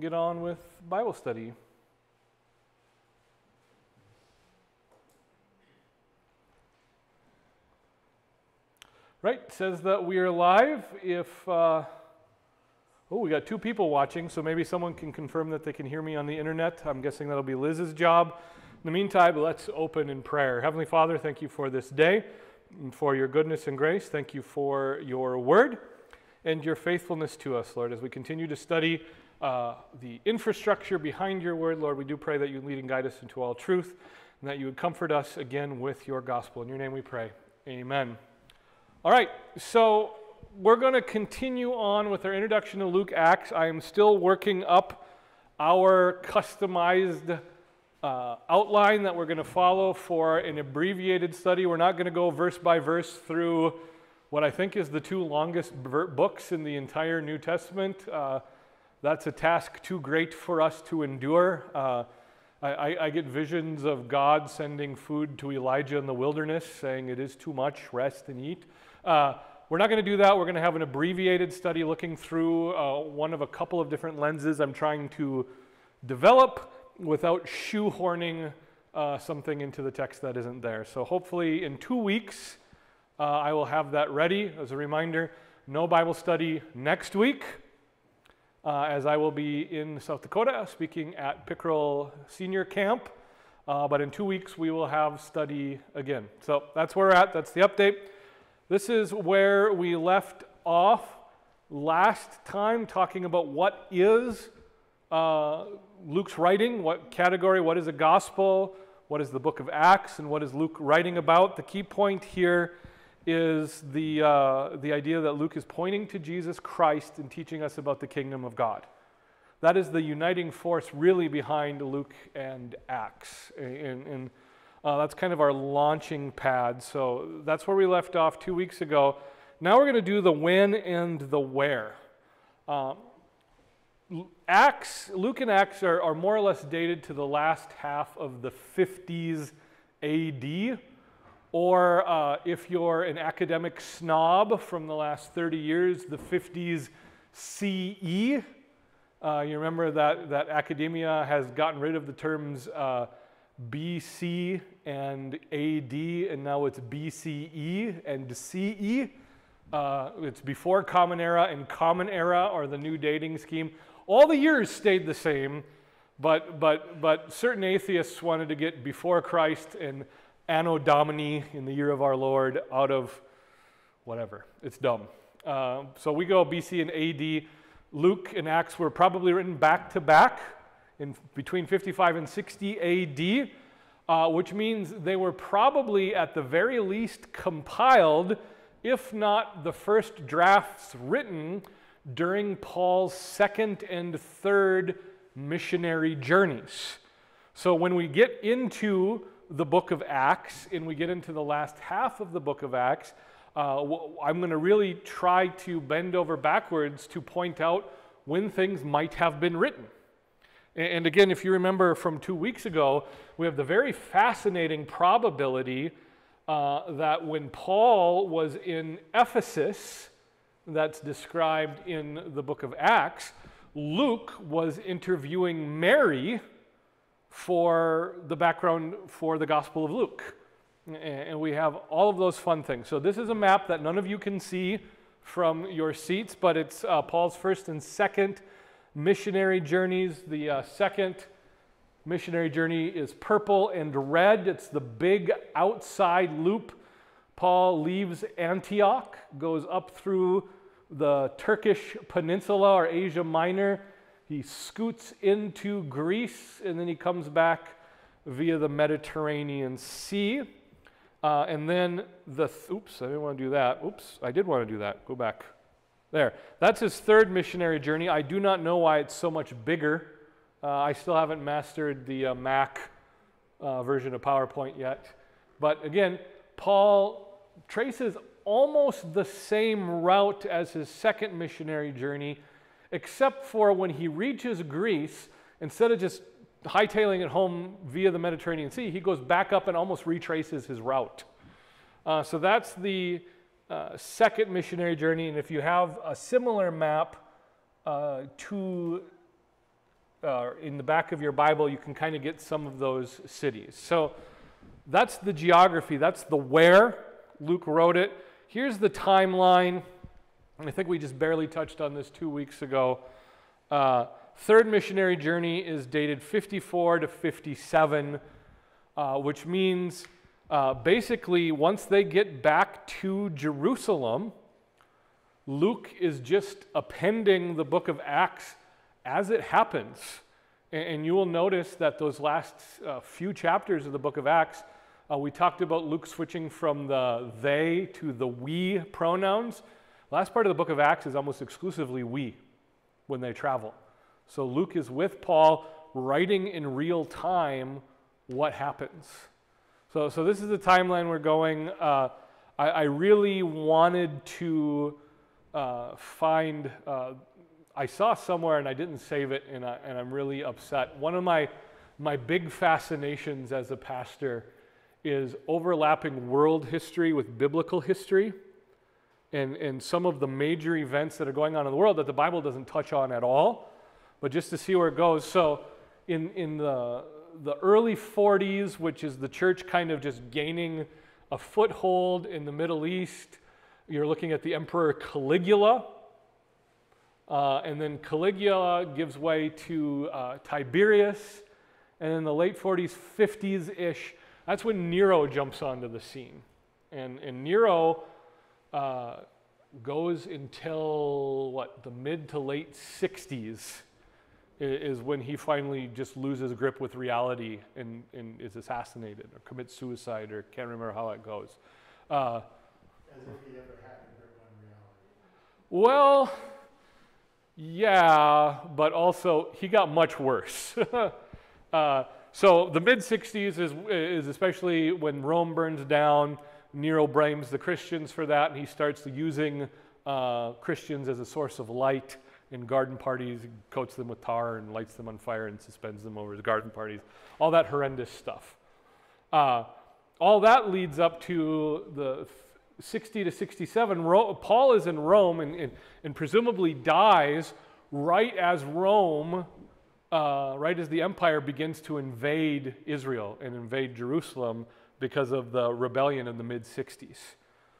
get on with Bible study. Right, says that we are live. If, uh, oh, we got two people watching, so maybe someone can confirm that they can hear me on the internet. I'm guessing that'll be Liz's job. In the meantime, let's open in prayer. Heavenly Father, thank you for this day and for your goodness and grace. Thank you for your word and your faithfulness to us, Lord, as we continue to study uh, the infrastructure behind your word. Lord, we do pray that you lead and guide us into all truth and that you would comfort us again with your gospel. In your name we pray. Amen. All right, so we're going to continue on with our introduction to Luke Acts. I am still working up our customized uh, outline that we're going to follow for an abbreviated study. We're not going to go verse by verse through what I think is the two longest books in the entire New Testament. Uh, that's a task too great for us to endure. Uh, I, I, get visions of God sending food to Elijah in the wilderness, saying, It is too much, rest and eat. Uh, we're not going to do that. We're going to have an abbreviated study looking through uh, one of a couple of different lenses I'm trying to develop without shoehorning uh, something into the text that isn't there. So hopefully in two weeks, uh, I will have that ready. As a reminder, no Bible study next week uh, as I will be in South Dakota speaking at Pickerel Senior Camp. Uh, but in two weeks, we will have study again. So that's where we're at. That's the update. This is where we left off last time, talking about what is uh, Luke's writing, what category, what is a gospel, what is the book of Acts, and what is Luke writing about. The key point here is the, uh, the idea that Luke is pointing to Jesus Christ and teaching us about the kingdom of God. That is the uniting force really behind Luke and Acts. And, and uh, that's kind of our launching pad. So that's where we left off two weeks ago. Now we're going to do the when and the where. Um, Acts, Luke and Acts are, are more or less dated to the last half of the 50s AD. Or uh, if you're an academic snob from the last 30 years, the 50s CE. Uh, you remember that, that academia has gotten rid of the terms uh, BC and AD, and now it's BCE and CE. Uh, it's before Common Era and Common Era are the new dating scheme. All the years stayed the same, but, but, but certain atheists wanted to get before Christ and Anno Domini in the year of our Lord out of whatever. It's dumb. Uh, so we go BC and AD. Luke and Acts were probably written back to back in between 55 and 60 AD, uh, which means they were probably at the very least compiled, if not the first drafts written during Paul's second and third missionary journeys. So when we get into the book of Acts and we get into the last half of the book of Acts, uh, I'm going to really try to bend over backwards to point out when things might have been written. And again, if you remember from two weeks ago, we have the very fascinating probability uh, that when Paul was in Ephesus, that's described in the book of Acts, Luke was interviewing Mary for the background for the Gospel of Luke. And we have all of those fun things. So, this is a map that none of you can see from your seats, but it's uh, Paul's first and second missionary journeys. The uh, second missionary journey is purple and red, it's the big outside loop. Paul leaves Antioch, goes up through the Turkish peninsula or Asia Minor he scoots into Greece and then he comes back via the Mediterranean Sea. Uh, and then the, th- oops, I didn't want to do that. Oops, I did want to do that. Go back. There. That's his third missionary journey. I do not know why it's so much bigger. Uh, I still haven't mastered the uh, Mac uh, version of PowerPoint yet. But again, Paul traces almost the same route as his second missionary journey except for when he reaches Greece, instead of just hightailing it home via the Mediterranean Sea, he goes back up and almost retraces his route. Uh, so that's the uh, second missionary journey. And if you have a similar map uh, to uh, in the back of your Bible, you can kind of get some of those cities. So that's the geography, that's the where. Luke wrote it. Here's the timeline. I think we just barely touched on this two weeks ago. Uh, third missionary journey is dated 54 to 57, uh, which means uh, basically once they get back to Jerusalem, Luke is just appending the book of Acts as it happens. And you will notice that those last uh, few chapters of the book of Acts, uh, we talked about Luke switching from the they to the we pronouns. Last part of the book of Acts is almost exclusively we when they travel. So Luke is with Paul, writing in real time what happens. So, so this is the timeline we're going. Uh, I, I, really wanted to uh, find uh, I saw somewhere and I didn't save it, and, I, and I'm really upset. One of my, my big fascinations as a pastor is overlapping world history with biblical history and, and some of the major events that are going on in the world that the Bible doesn't touch on at all, but just to see where it goes. So, in, in the, the early 40s, which is the church kind of just gaining a foothold in the Middle East, you're looking at the Emperor Caligula uh, and then Caligula gives way to uh, Tiberius. And in the late 40s, 50s ish, that's when Nero jumps onto the scene. And, and Nero uh, goes until what, the mid to late 60s is when he finally just loses grip with reality and, and is assassinated or commits suicide or can't remember how it goes. Uh, As if he ever had grip on. Well, yeah, but also he got much worse. uh, so the mid 60s is, is especially when Rome burns down. Nero blames the Christians for that, and he starts using uh, Christians as a source of light in garden parties. Coats them with tar and lights them on fire and suspends them over his garden parties. All that horrendous stuff. Uh, all that leads up to the 60 to 67, Ro- Paul is in Rome and, and, and, presumably dies right as Rome, uh, right as the empire begins to invade Israel and invade Jerusalem because of the rebellion in the mid 60s.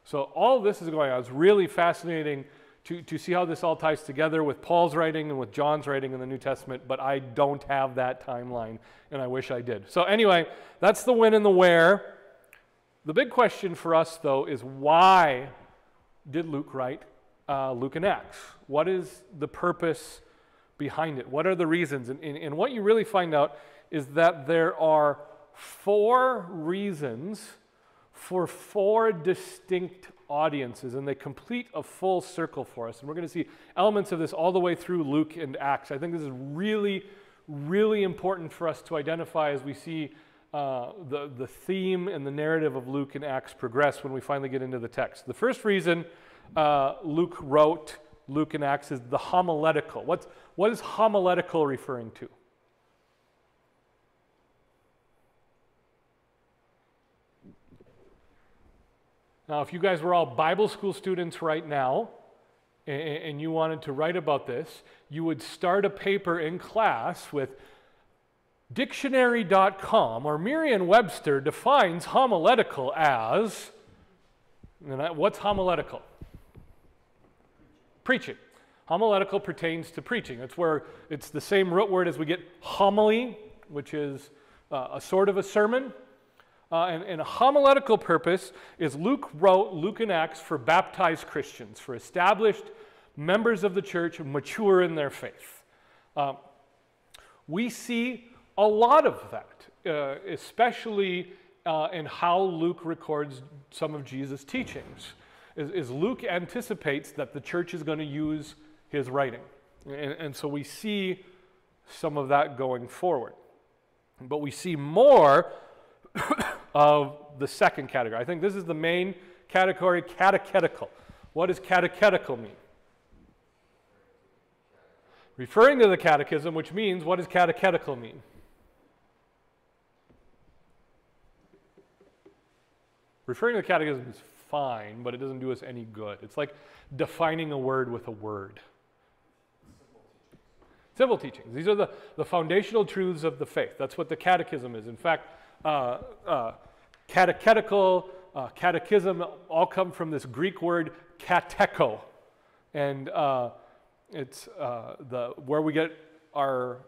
So all this is going on. It's really fascinating to, to see how this all ties together with Paul's writing and with John's writing in the New Testament, but I don't have that timeline, and I wish I did. So, anyway, that's the when and the where. The big question for us, though, is why did Luke write uh, Luke and Acts? What is the purpose behind it? What are the reasons? And, and, and what you really find out is that there are four reasons for four distinct audiences, and they complete a full circle for us. And we're going to see elements of this all the way through Luke and Acts. I think this is really, really important for us to identify as we see uh, the, the theme and the narrative of Luke and Acts progress when we finally get into the text. The first reason uh, Luke wrote Luke and Acts is the homiletical. What's, what is homiletical referring to? Now, if you guys were all Bible school students right now, and, you wanted to write about this, you would start a paper in class with Dictionary.com or Merriam Webster defines homiletical as, and what's homiletical? Preaching. Homiletical pertains to preaching. It's where it's the same root word as we get homily, which is uh, a sort of a sermon. Uh, and, and, a homiletical purpose is Luke wrote Luke and Acts for baptized Christians, for established members of the church mature in their faith. Uh, we see a lot of that, uh, especially uh, in how Luke records some of Jesus' teachings, is, is Luke anticipates that the church is going to use his writing. And, and so we see some of that going forward. But we see more of the second category. I think this is the main category catechetical. What does catechetical mean? Referring to the catechism, which means what does catechetical mean? Referring to the catechism is fine, but it doesn't do us any good. It's like defining a word with a word. Simple teachings. These are the, the foundational truths of the faith. That's what the catechism is. In fact, catechetical, uh, catechism all come from this Greek word katecho. And uh, it's uh, the, where we get our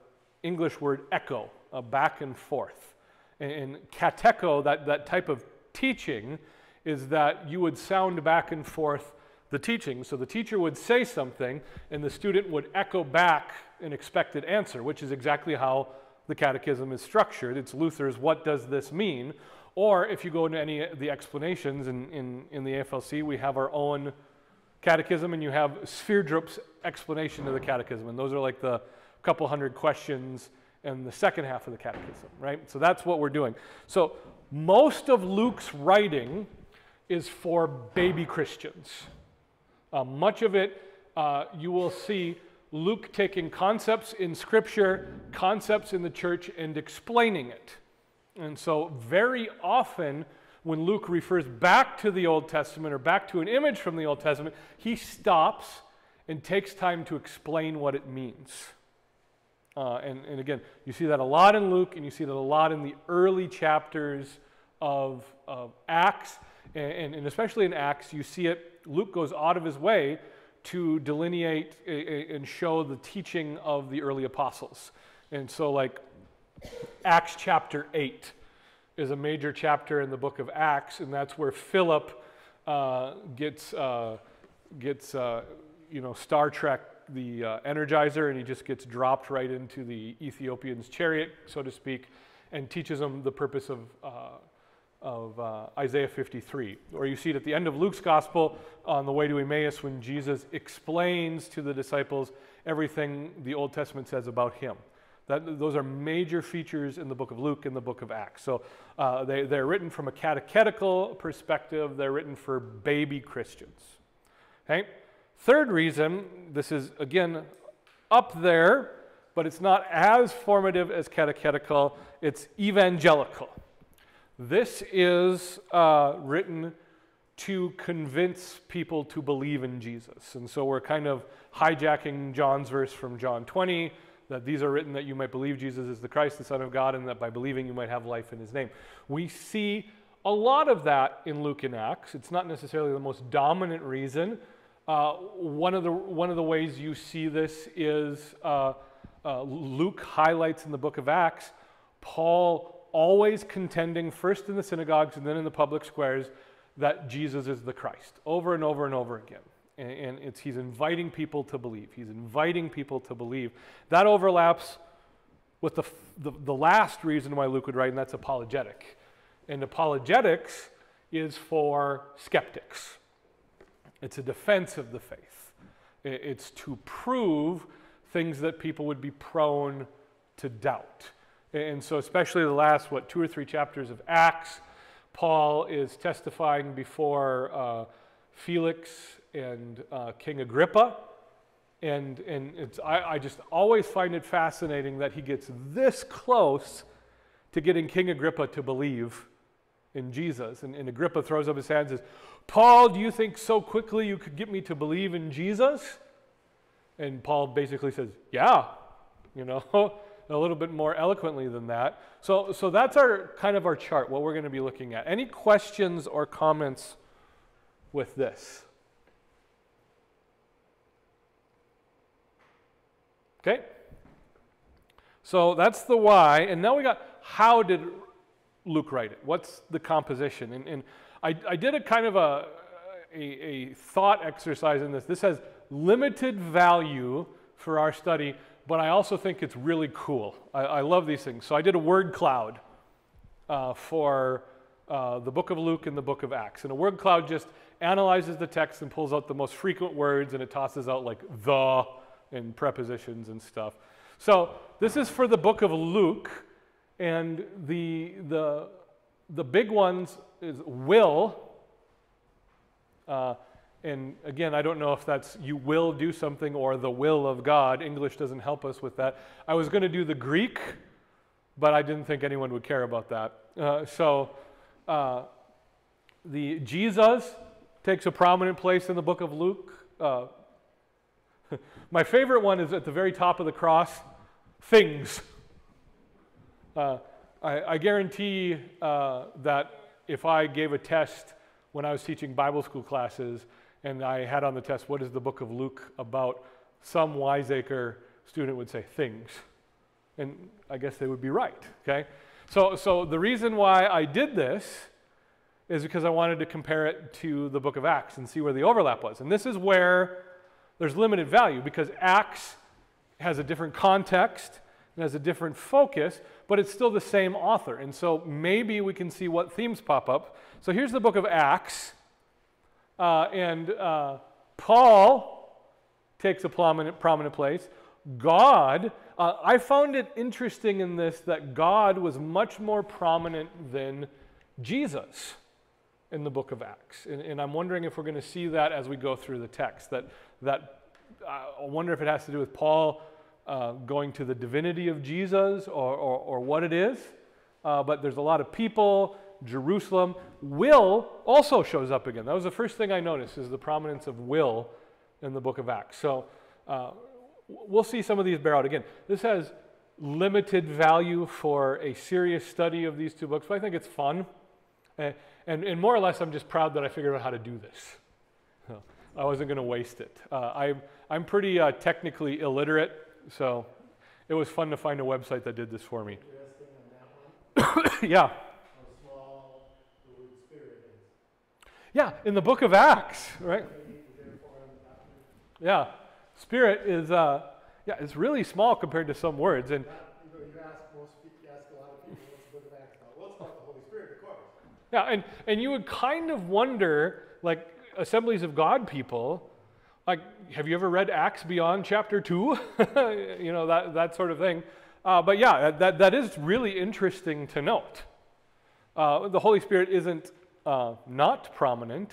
English word echo, uh, back and forth. And, and katecho, that, that type of teaching, is that you would sound back and forth the teaching. So the teacher would say something, and the student would echo back an expected answer, which is exactly how the catechism is structured. It's Luther's, what does this mean? Or if you go into any of the explanations in, in, in the AFLC, we have our own catechism, and you have Sverdrup's explanation of the catechism. And those are like the couple hundred questions and the second half of the catechism, right? So that's what we're doing. So most of Luke's writing is for baby Christians. Uh, much of it uh, you will see Luke taking concepts in Scripture, concepts in the church, and explaining it. And so, very often, when Luke refers back to the Old Testament or back to an image from the Old Testament, he stops and takes time to explain what it means. Uh, and, and again, you see that a lot in Luke, and you see that a lot in the early chapters of, of Acts, and, and, especially in Acts, you see it. Luke goes out of his way to delineate and show the teaching of the early apostles. And so, like, Acts chapter 8 is a major chapter in the book of Acts, and that's where Philip uh, gets, uh, gets uh, you know, Star Trek the uh, Energizer, and he just gets dropped right into the Ethiopian's chariot, so to speak, and teaches them the purpose of, uh, of uh, Isaiah 53. Or you see it at the end of Luke's gospel on the way to Emmaus when Jesus explains to the disciples everything the Old Testament says about him. That, those are major features in the book of Luke and the book of Acts. So uh, they, they're written from a catechetical perspective, they're written for baby Christians. Okay? Third reason, this is again up there, but it's not as formative as catechetical, it's evangelical. This is uh, written to convince people to believe in Jesus. And so we're kind of hijacking John's verse from John 20 that these are written that you might believe Jesus is the Christ, the Son of God, and that by believing you might have life in his name. We see a lot of that in Luke and Acts. It's not necessarily the most dominant reason, uh, one, of the, one of the ways you see this is uh, uh, Luke highlights in the book of Acts Paul always contending first in the synagogues and then in the public squares that Jesus is the Christ over and over and over again. And, and it's, he's inviting people to believe. He's inviting people to believe. That overlaps with the, the, the last reason why Luke would write, and that's apologetic. And apologetics is for skeptics. It's a defense of the faith. It's to prove things that people would be prone to doubt. And so, especially the last, what, two or three chapters of Acts, Paul is testifying before uh, Felix and uh, King Agrippa. And, and it's, I, I just always find it fascinating that he gets this close to getting King Agrippa to believe in Jesus. And, and Agrippa throws up his hands and says, Paul, do you think so quickly you could get me to believe in Jesus? And Paul basically says, Yeah, you know, a little bit more eloquently than that. So, so that's our kind of our chart, what we're going to be looking at. Any questions or comments with this? Okay? So that's the why. And now we got how did Luke write it? What's the composition? And, and I, I did a kind of a, a, a thought exercise in this. This has limited value for our study, but I also think it's really cool. I, I love these things. So I did a word cloud uh, for uh, the book of Luke and the book of Acts. And a word cloud just analyzes the text and pulls out the most frequent words and it tosses out like the and prepositions and stuff. So this is for the book of Luke, and the, the, the big ones is will. Uh, and again, I don't know if that's you will do something or the will of God. English doesn't help us with that. I was going to do the Greek, but I didn't think anyone would care about that. Uh, so uh, the Jesus takes a prominent place in the book of Luke. Uh, My favorite one is at the very top of the cross things. Uh, I, I, guarantee uh, that if I gave a test when I was teaching Bible school classes and I had on the test, What is the book of Luke about? some wiseacre student would say things. And I guess they would be right, okay? So, so the reason why I did this is because I wanted to compare it to the book of Acts and see where the overlap was. And this is where there's limited value because Acts has a different context and has a different focus, but it's still the same author. And so maybe we can see what themes pop up. So here's the book of Acts. Uh, and uh, Paul takes a prominent, prominent place. God, uh, I found it interesting in this that God was much more prominent than Jesus in the book of Acts. And, and I'm wondering if we're going to see that as we go through the text. That, that I wonder if it has to do with Paul uh, going to the divinity of Jesus or, or, or what it is. Uh, but there's a lot of people. Jerusalem. Will also shows up again. That was the first thing I noticed is the prominence of will in the book of Acts. So uh, we'll see some of these bear out again. This has limited value for a serious study of these two books, but I think it's fun. And, and, and more or less, I'm just proud that I figured out how to do this. I wasn't going to waste it. Uh, I, I'm pretty uh, technically illiterate, so it was fun to find a website that did this for me. yeah. Yeah, in the book of Acts, right? Yeah, spirit is, uh, yeah, it's really small compared to some words. And you know, you ask most people ask a lot of people what's the book of Acts about? Well, it's about the Holy Spirit, of course. Yeah, and, and you would kind of wonder, like assemblies of God people, like, have you ever read Acts beyond chapter 2? you know, that, that sort of thing. Uh, but yeah, that, that is really interesting to note. Uh, the Holy Spirit isn't uh, not prominent,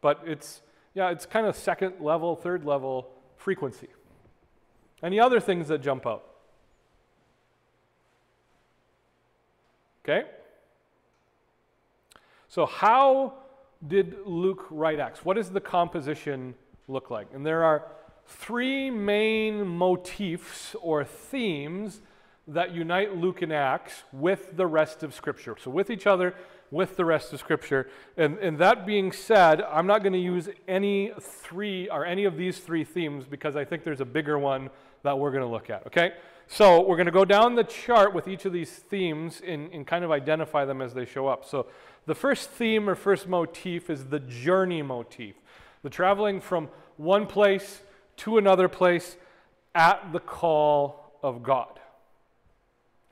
but it's, yeah, it's kind of second level, third level frequency. Any other things that jump out? Okay? So, how did Luke write Acts? What does the composition look like? And there are three main motifs or themes that unite Luke and Acts with the rest of Scripture. So, with each other, with the rest of Scripture. And, and that being said, I'm not going to use any three or any of these three themes because I think there's a bigger one that we're going to look at, okay? So, we're going to go down the chart with each of these themes and, and kind of identify them as they show up. So, the first theme or first motif is the journey motif, the traveling from one place to another place at the call of God.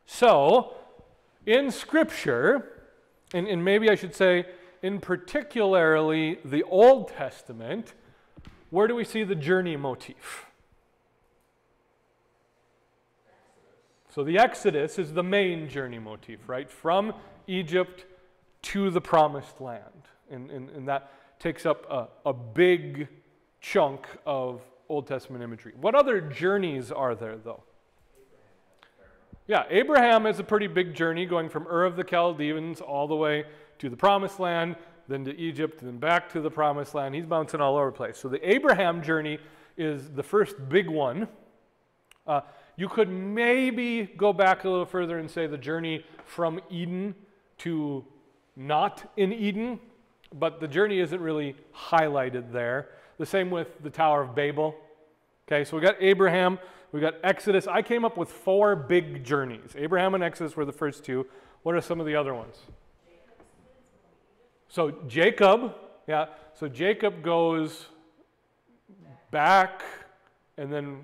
So, in Scripture, and, and maybe I should say, in particularly the Old Testament, where do we see the journey motif? So the Exodus is the main journey motif, right? From Egypt to the promised land. And, and, and that takes up a, a big chunk of Old Testament imagery. What other journeys are there, though? Yeah, Abraham is a pretty big journey going from Ur of the Chaldeans all the way to the promised land, then to Egypt, then back to the promised land. He's bouncing all over the place. So the Abraham journey is the first big one. Uh, you could maybe go back a little further and say the journey from Eden to not in Eden, but the journey isn't really highlighted there. The same with the Tower of Babel. Okay, so we got Abraham, we got Exodus. I came up with four big journeys. Abraham and Exodus were the first two. What are some of the other ones? So Jacob, yeah, so Jacob goes back and then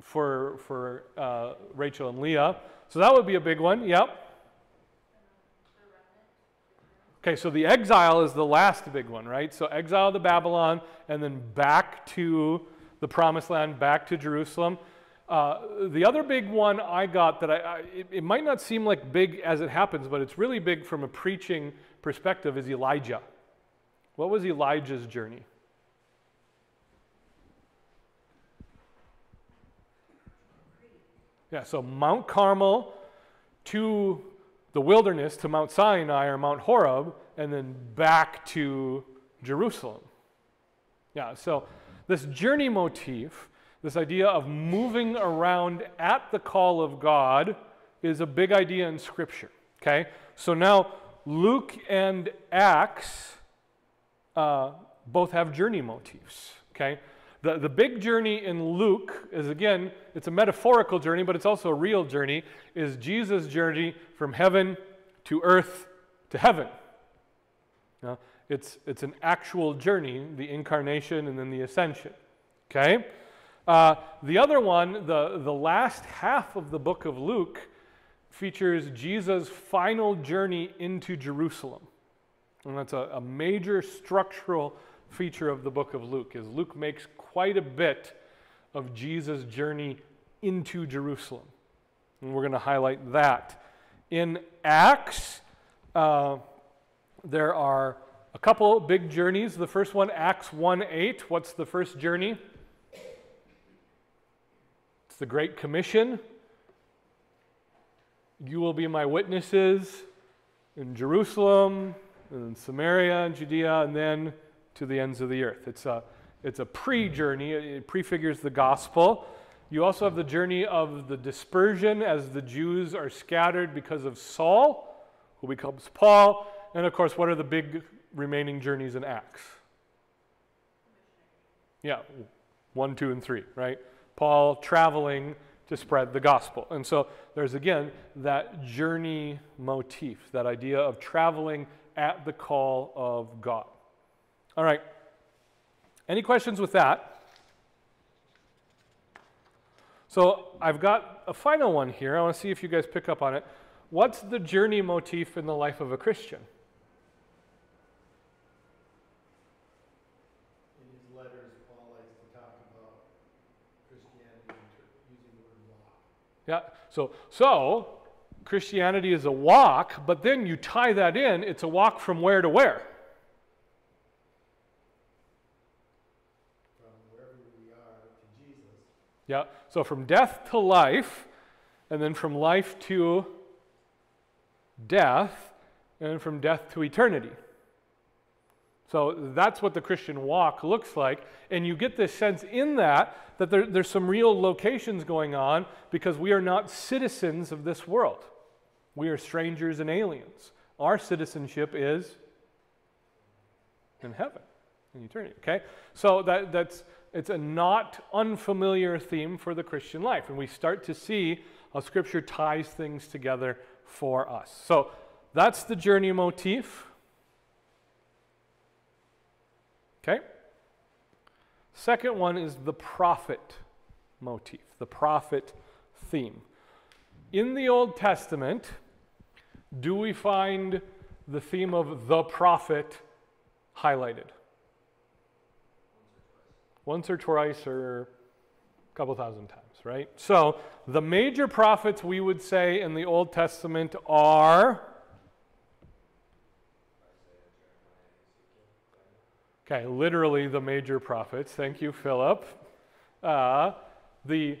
for, for uh, Rachel and Leah. So that would be a big one, yep. Okay, so the exile is the last big one, right? So exile to Babylon and then back to the promised land, back to Jerusalem. Uh, the other big one I got that I, I it, it, might not seem like big as it happens, but it's really big from a preaching perspective is Elijah. What was Elijah's journey? Yeah, so Mount Carmel to the wilderness to Mount Sinai or Mount Horeb and then back to Jerusalem. Yeah, so this journey motif, this idea of moving around at the call of God, is a big idea in Scripture. Okay? So now Luke and Acts uh, both have journey motifs. Okay? The, the big journey in Luke is again, it's a metaphorical journey, but it's also a real journey, is Jesus' journey from heaven to earth to heaven. Now, it's, it's an actual journey, the incarnation and then the ascension. Okay? Uh, the other one, the, the last half of the book of Luke, features Jesus' final journey into Jerusalem. And that's a, a major structural feature of the book of Luke, is Luke makes quite a bit of Jesus' journey into Jerusalem. And we're going to highlight that. In Acts, uh, there are a couple big journeys. The first one, Acts 1 8. What's the first journey? The Great Commission. You will be my witnesses in Jerusalem, and in Samaria, and Judea, and then to the ends of the earth. It's a, it's a pre journey, it prefigures the gospel. You also have the journey of the dispersion as the Jews are scattered because of Saul, who becomes Paul. And of course, what are the big remaining journeys in Acts? Yeah, one, two, and three, right? Paul traveling to spread the gospel. And so there's again that journey motif, that idea of traveling at the call of God. All right. Any questions with that? So I've got a final one here. I want to see if you guys pick up on it. What's the journey motif in the life of a Christian? In his letters, Paul likes to talk about Christianity using the word walk. Yeah. So so Christianity is a walk, but then you tie that in, it's a walk from where to where? From wherever we are to Jesus. Yeah. So from death to life, and then from life to death, and from death to eternity. So that's what the Christian walk looks like. And you get this sense in that that there, there's some real locations going on because we are not citizens of this world. We are strangers and aliens. Our citizenship is in heaven, in eternity. Okay? So that, that's it's a not unfamiliar theme for the Christian life. And we start to see how Scripture ties things together for us. So that's the journey motif. Okay? Second one is the prophet motif, the prophet theme. In the Old Testament, do we find the theme of the prophet highlighted? Once or twice or a couple thousand times, right? So, the major prophets we would say in the Old Testament are Okay, literally the major prophets. Thank you, Philip. Uh, the,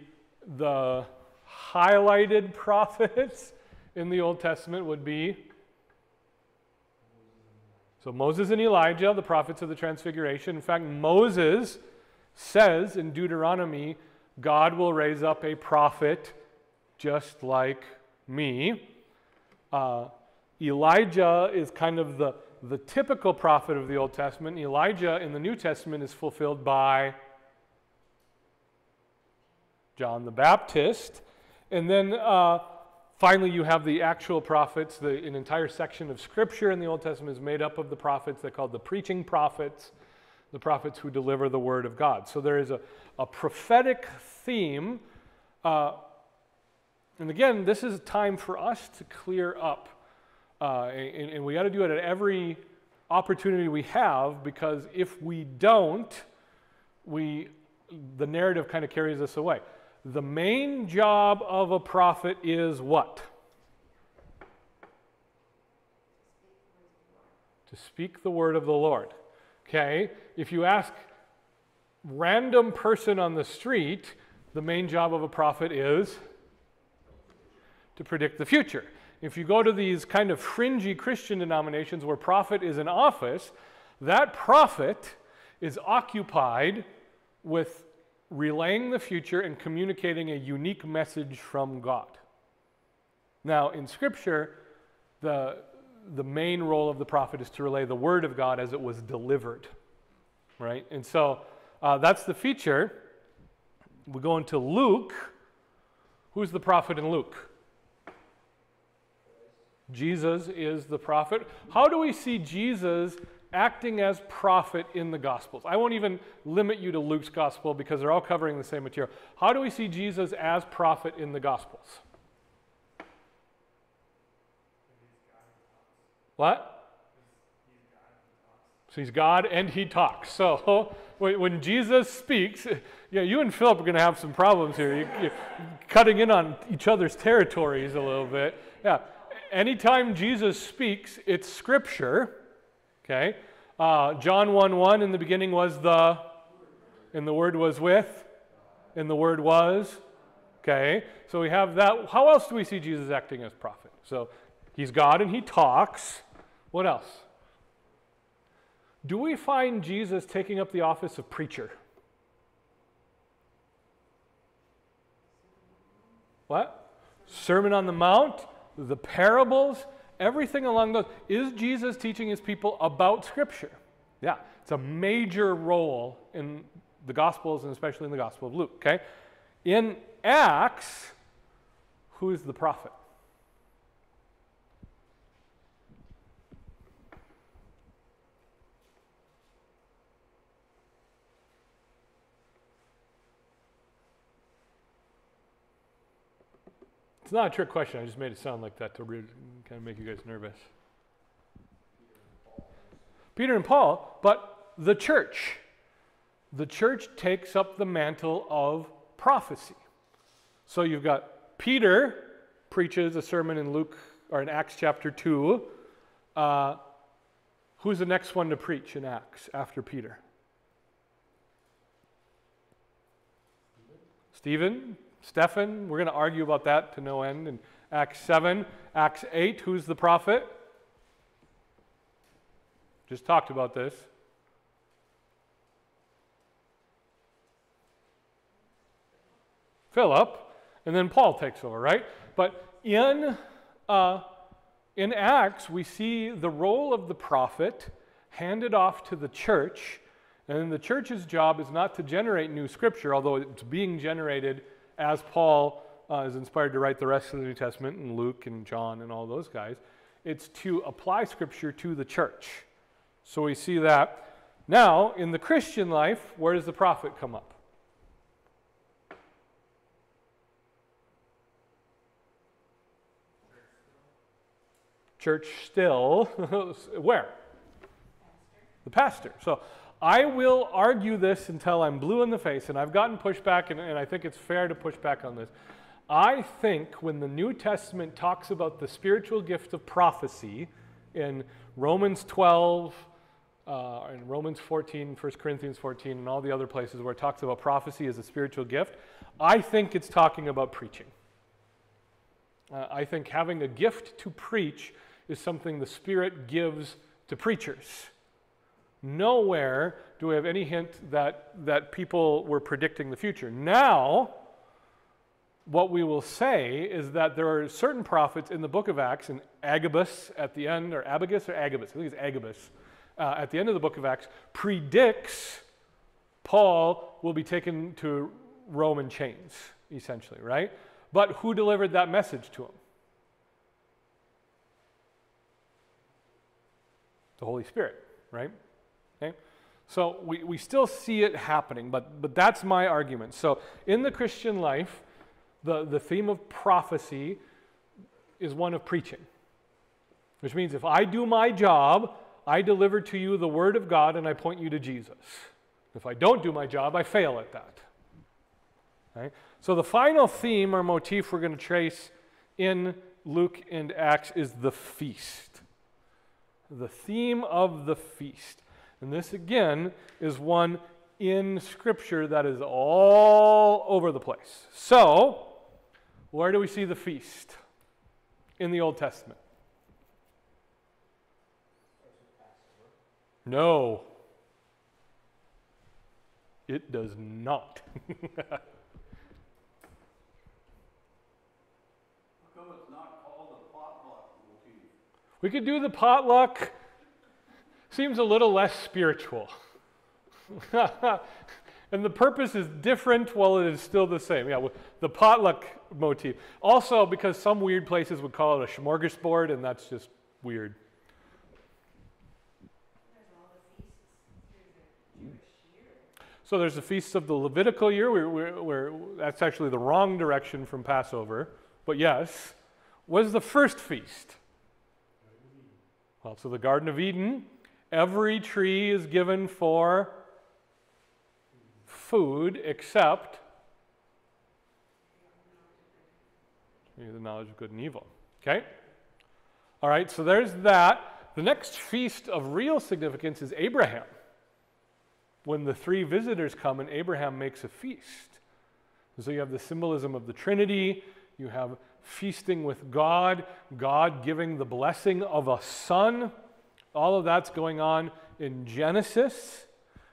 the highlighted prophets in the Old Testament would be so Moses and Elijah, the prophets of the Transfiguration. In fact, Moses says in Deuteronomy, God will raise up a prophet just like me. Uh, Elijah is kind of the the typical prophet of the Old Testament, Elijah in the New Testament, is fulfilled by John the Baptist. And then uh, finally, you have the actual prophets. The, an entire section of Scripture in the Old Testament is made up of the prophets. They're called the preaching prophets, the prophets who deliver the Word of God. So there is a, a prophetic theme. Uh, and again, this is a time for us to clear up uh, and, and we got to do it at every opportunity we have because if we don't, we, the narrative kind of carries us away. The main job of a prophet is what? To speak the word of the Lord. Okay? If you ask random person on the street, the main job of a prophet is to predict the future. If you go to these kind of fringy Christian denominations where prophet is an office, that prophet is occupied with relaying the future and communicating a unique message from God. Now, in Scripture, the, the main role of the prophet is to relay the word of God as it was delivered, right? And so uh, that's the feature. We go into Luke. Who's the prophet in Luke? Jesus is the prophet. How do we see Jesus acting as prophet in the Gospels? I won't even limit you to Luke's Gospel because they're all covering the same material. How do we see Jesus as prophet in the Gospels? What? So he's God and he talks. So when Jesus speaks, yeah, you and Philip are going to have some problems here. You, are cutting in on each other's territories a little bit. Yeah. Anytime Jesus speaks, it's scripture. Okay. Uh, John 1 1 in the beginning was the, and the word was with, and the word was. Okay. So we have that. How else do we see Jesus acting as prophet? So he's God and he talks. What else? Do we find Jesus taking up the office of preacher? What? Sermon on the Mount, the parables, everything along those. Is Jesus teaching his people about Scripture? Yeah, it's a major role in the Gospels and especially in the Gospel of Luke, okay? In Acts, who is the prophet? It's not a trick question. I just made it sound like that to kind of make you guys nervous. Peter and Paul, but the church. The church takes up the mantle of prophecy. So you've got Peter preaches a sermon in Luke or in Acts chapter 2. Uh, who's the next one to preach in Acts after Peter? Stephen. Stephen, we're going to argue about that to no end in Acts 7. Acts 8, who's the prophet? Just talked about this. Philip, and then Paul takes over, right? But in, uh, in Acts, we see the role of the prophet handed off to the church, and the church's job is not to generate new scripture, although it's being generated as Paul uh, is inspired to write the rest of the New Testament, and Luke and John and all those guys, it's to apply Scripture to the church. So we see that. Now, in the Christian life, where does the prophet come up? Church still. where? The pastor. So I will argue this until I'm blue in the face, and I've gotten pushback, and, and I think it's fair to push back on this. I think when the New Testament talks about the spiritual gift of prophecy in Romans 12, uh, in Romans 14, 1 Corinthians 14, and all the other places where it talks about prophecy as a spiritual gift, I think it's talking about preaching. Uh, I think having a gift to preach is something the Spirit gives to preachers. Nowhere do we have any hint that, that people were predicting the future. Now, what we will say is that there are certain prophets in the book of Acts, and Agabus at the end, or Abagus or Agabus, I think it's Agabus, uh, at the end of the book of Acts, predicts Paul will be taken to Roman chains, essentially, right? But who delivered that message to him? The Holy Spirit, right? So we, we still see it happening, but, but that's my argument. So in the Christian life, the, the theme of prophecy is one of preaching, which means if I do my job, I deliver to you the Word of God and I point you to Jesus. If I don't do my job, I fail at that. Okay? So the final theme or motif we're going to trace in Luke and Acts is the feast. The theme of the feast. And this, again, is one in Scripture that is all over the place. So, where do we see the feast in the Old Testament? No. It does not. How come it's not called a potluck motif? we could do the potluck. Seems a little less spiritual. and the purpose is different while it is still the same. Yeah, the potluck motif. Also, because some weird places would call it a smorgasbord, and that's just weird. So there's the feasts of the Levitical year. We're, we're, that's actually the wrong direction from Passover. But yes, was the first feast? Well, so the Garden of Eden. Every tree is given for food except the knowledge of good and evil. Okay? All right, so there's that. The next feast of real significance is Abraham when the three visitors come and Abraham makes a feast. so you have the symbolism of the Trinity, you have feasting with God, God giving the blessing of a son. All of that's going on in Genesis.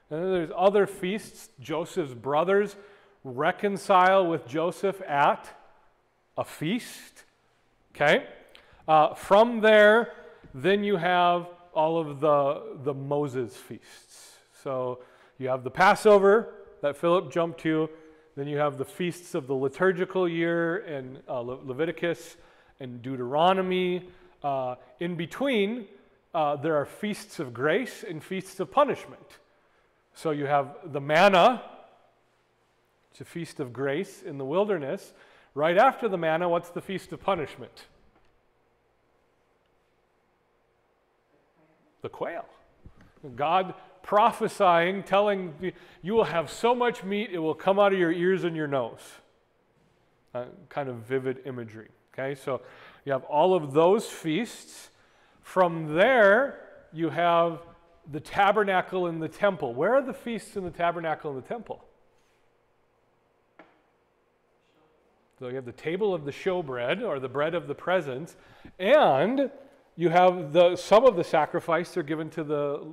And then there's other feasts. Joseph's brothers reconcile with Joseph at a feast. Okay? Uh, from there, then you have all of the, the Moses feasts. So you have the Passover that Philip jumped to. Then you have the feasts of the liturgical year in uh, Le- Leviticus and Deuteronomy. Uh, in between, uh, there are feasts of grace and feasts of punishment. So you have the manna, it's a feast of grace in the wilderness. Right after the manna, what's the feast of punishment? The quail. God prophesying, telling you will have so much meat it will come out of your ears and your nose. Uh, kind of vivid imagery. Okay, so you have all of those feasts. From there, you have the tabernacle and the temple. Where are the feasts in the tabernacle and the temple? So you have the table of the showbread or the bread of the presence, and you have the, some of the sacrifice are given to the,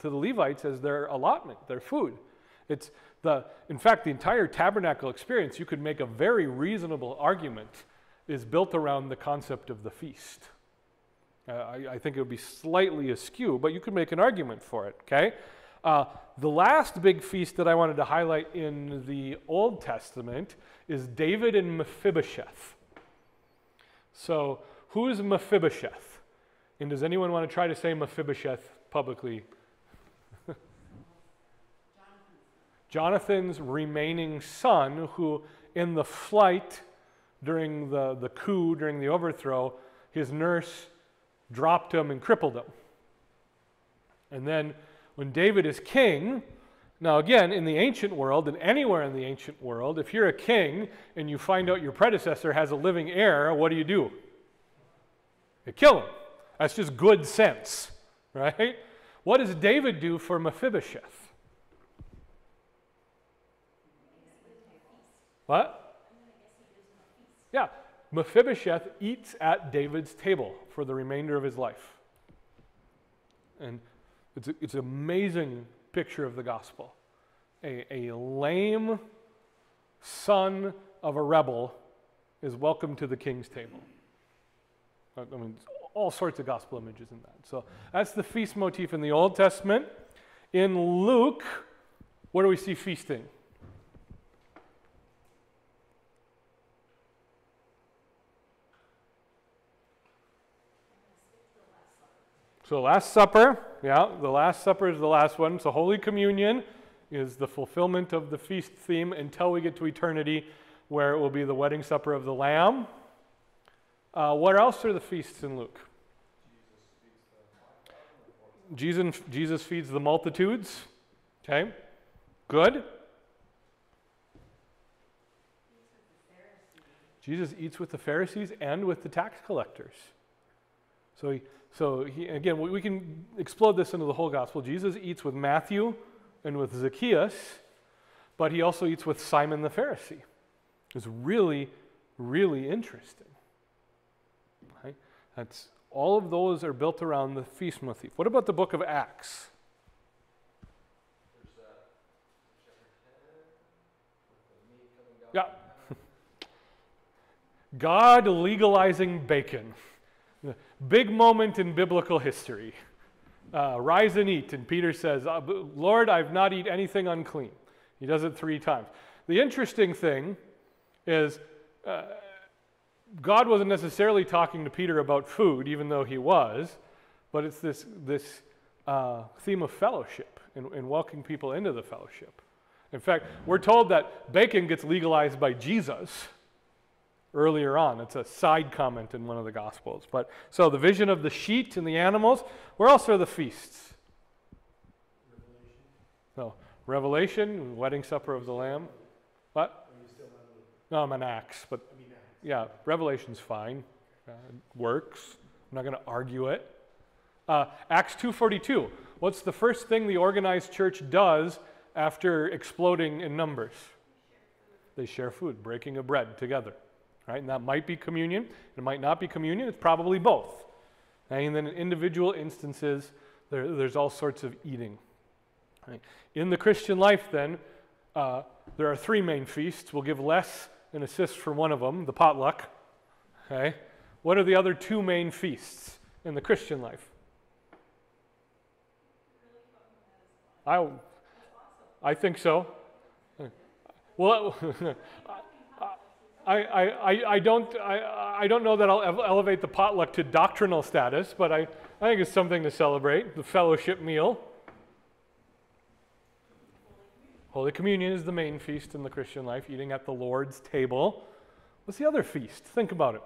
to the Levites as their allotment, their food. It's the, in fact, the entire tabernacle experience, you could make a very reasonable argument, is built around the concept of the feast. Uh, I, I, think it would be slightly askew, but you could make an argument for it, okay? Uh, the last big feast that I wanted to highlight in the Old Testament is David and Mephibosheth. So, who's Mephibosheth? And does anyone want to try to say Mephibosheth publicly? Jonathan's remaining son, who in the flight during the, the coup, during the overthrow, his nurse dropped him and crippled him. And then when David is king, now again, in the ancient world and anywhere in the ancient world, if you're a king and you find out your predecessor has a living heir, what do you do? You kill him. That's just good sense, right? What does David do for Mephibosheth? What? Yeah, Mephibosheth eats at David's table for the remainder of his life. And it's, a, it's an amazing picture of the gospel. A, a lame son of a rebel is welcome to the king's table. I mean, all sorts of gospel images in that. So that's the feast motif in the Old Testament. In Luke, where do we see feasting? So, Last Supper, yeah, the Last Supper is the last one. So, Holy Communion is the fulfillment of the feast theme until we get to eternity, where it will be the wedding supper of the Lamb. Uh, what else are the feasts in Luke? Jesus, Jesus feeds the multitudes. Okay, good. Jesus eats with the Pharisees and with the tax collectors. So, he, so he, again, we, we can explode this into the whole gospel. Jesus eats with Matthew and with Zacchaeus, but he also eats with Simon the Pharisee. It's really, really interesting. Right? That's all of those are built around the feast motif. What about the book of Acts? Yeah. God legalizing bacon. Big moment in biblical history. Uh, rise and eat. And Peter says, "Uh, Lord, I've not eat anything unclean. He does it three times. The interesting thing is, uh, God wasn't necessarily talking to Peter about food, even though he was, but it's this, this uh, theme of fellowship and, and welcoming people into the fellowship. In fact, we're told that bacon gets legalized by Jesus earlier on. It's a side comment in one of the Gospels. But so the vision of the sheet and the animals. Where else are the feasts? Revelation. So Revelation, wedding supper of the Lamb. What? Are you still on the, No, I'm an Acts, but I mean, yeah, Revelation's fine. Uh, works. I'm not going to argue it. Uh, Acts 2:42. What's the first thing the organized church does after exploding in numbers? They share food, breaking of bread together. Right? And that might be communion. It might not be communion. It's probably both. And then in individual instances, there, there's all sorts of eating. Right? In the Christian life, then, uh, there are three main feasts. We'll give less an assist for one of them, the potluck. Okay? What are the other two main feasts in the Christian life? I, I think so. Well, I, I, I, don't, I, I don't know that I'll ev- elevate the potluck to doctrinal status, but I, I think it's something to celebrate the fellowship meal. Holy Communion is the main feast in the Christian life, eating at the Lord's table. What's the other feast? Think about it.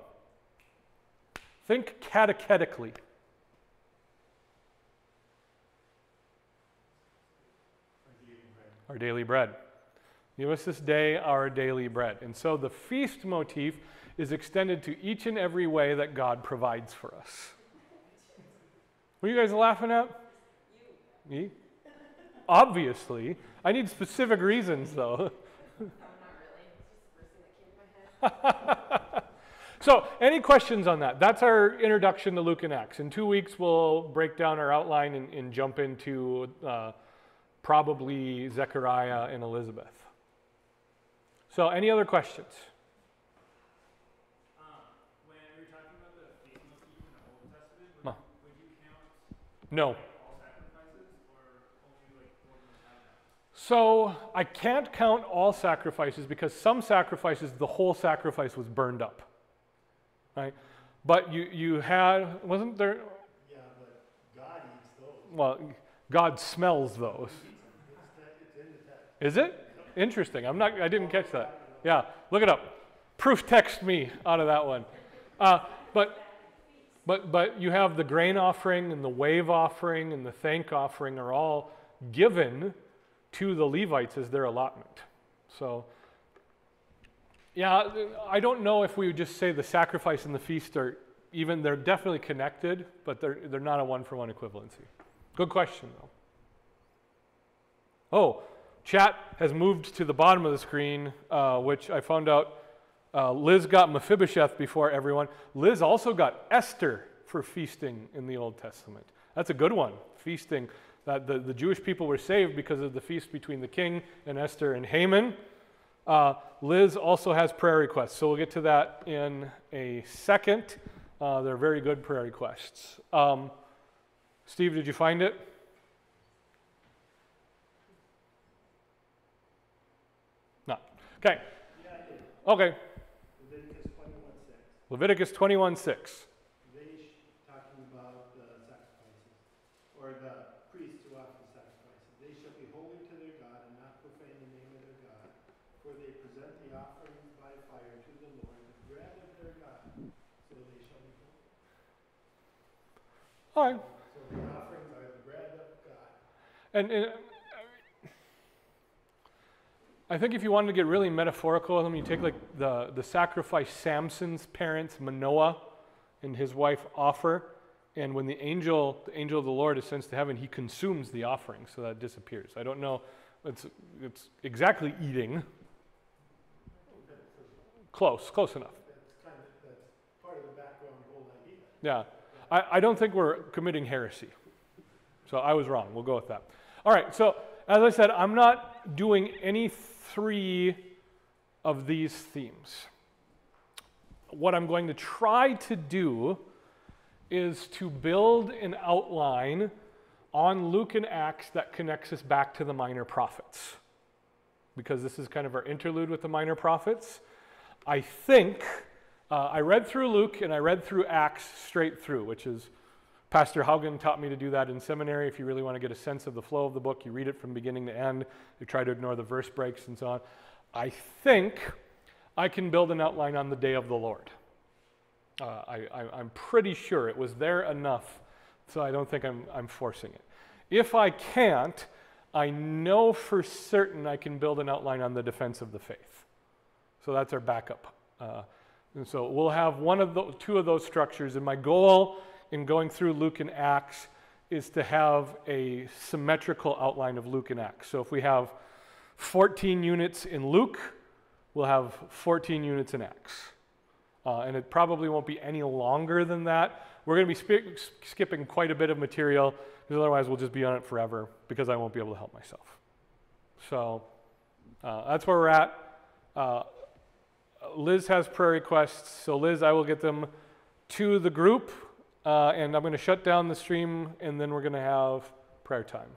Think catechetically. Our daily bread. Give us this day our daily bread. And so the feast motif is extended to each and every way that God provides for us. What are you guys laughing at? Me? Obviously. I need specific reasons, though. so, any questions on that? That's our introduction to Luke and Acts. In two weeks, we'll break down our outline and, and jump into uh, probably Zechariah and Elizabeth. So, any other questions? Um, when we were talking about the feast motif in the Old Testament, would, No. would you count No. all sacrifices or only like what we have now? So I can't count all sacrifices because some sacrifices, the whole sacrifice was burned up. Right? But you, you had, wasn't there, yeah, but God eats those. well, God smells those. It's, te- it's in the text. Is it? Interesting. I'm not, I didn't catch that. Yeah, look it up. Proof text me out of that one. Uh, but, but, but you have the grain offering and the wave offering and the thank offering are all given to the Levites as their allotment. So, yeah, I don't know if we would just say the sacrifice and the feast are even, they're definitely connected, but they're, they're not a one for one equivalency. Good question, though. Oh, chat has moved to the bottom of the screen, uh, which I found out uh, Liz got Mephibosheth before everyone. Liz also got Esther for feasting in the Old Testament. That's a good one, feasting. That the, the Jewish people were saved because of the feast between the king and Esther and Haman. Uh, Liz also has prayer requests, so we'll get to that in a second. Uh, they're very good prayer requests. Um, Steve, did you find it? No. Okay. Yeah, I did. Okay. Leviticus 21.6. Leviticus 21 6. They sh- talking about the sacrifices, or the priests who offer the sacrifices. They shall be holy to their God and not profane the name of their God, for they present the offerings by fire to the Lord, the bread of their God, so they shall be holy. All right. So the offerings are the bread of God. And, and I think if you wanted to get really metaphorical with them, you take like the, the sacrifice Samson's parents, Manoah, and his wife offer. And when the angel, the angel of the Lord ascends to heaven, he consumes the offering, so that disappears. I don't know, it's, it's exactly eating. Close, close enough. That's kind of, that's part of the background whole idea. Yeah. I, I don't think we're committing heresy. So I was wrong. We'll go with that. All right. So, as I said, I'm not doing any three of these themes. what I'm going to try to do is to build an outline on Luke and Acts that connects us back to the minor prophets. Because this is kind of our interlude with the minor prophets. I think uh, I read through Luke and I read through Acts straight through, which is Pastor Haugen taught me to do that in seminary. If you really want to get a sense of the flow of the book, you read it from beginning to end. You try to ignore the verse breaks and so on. I think I can build an outline on the day of the Lord. Uh, I, I'm pretty sure it was there enough, so I don't think I'm, I'm forcing it. If I can't, I know for certain I can build an outline on the defense of the faith. So that's our backup. Uh, and so we'll have one of the two of those structures. And my goal in going through Luke and Acts is to have a symmetrical outline of Luke and Acts. So if we have 14 units in Luke, we'll have 14 units in Acts. Uh, and it probably won't be any longer than that. We're going to be skipping quite a bit of material because otherwise we'll just be on it forever because I won't be able to help myself. So uh, that's where we're at. Uh, Liz has prayer requests, so Liz, I will get them to the group, uh, and I'm going to shut down the stream, and then we're going to have prayer time.